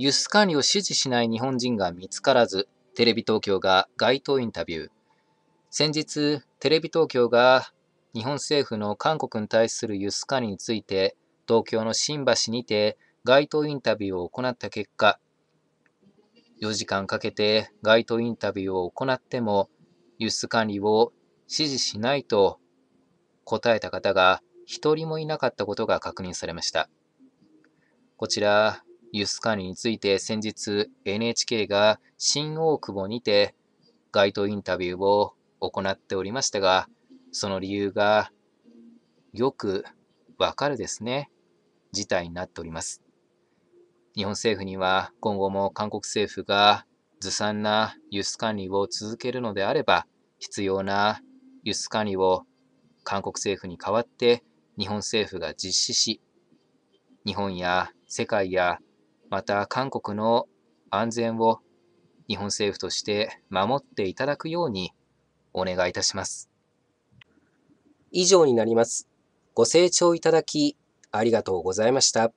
輸出管理を支持しない日本人が見つからず、テレビ東京が街頭インタビュー。先日、テレビ東京が日本政府の韓国に対する輸出管理について、東京の新橋にて街頭インタビューを行った結果、4時間かけて街頭インタビューを行っても、輸出管理を支持しないと答えた方が一人もいなかったことが確認されました。こちら、輸出管理について先日 NHK が新大久保にて街頭インタビューを行っておりましたが、その理由がよくわかるですね、事態になっております。日本政府には今後も韓国政府がずさんな輸出管理を続けるのであれば、必要な輸出管理を韓国政府に代わって日本政府が実施し、日本や世界やまた韓国の安全を日本政府として守っていただくようにお願いいたします。以上になります。ご清聴いただきありがとうございました。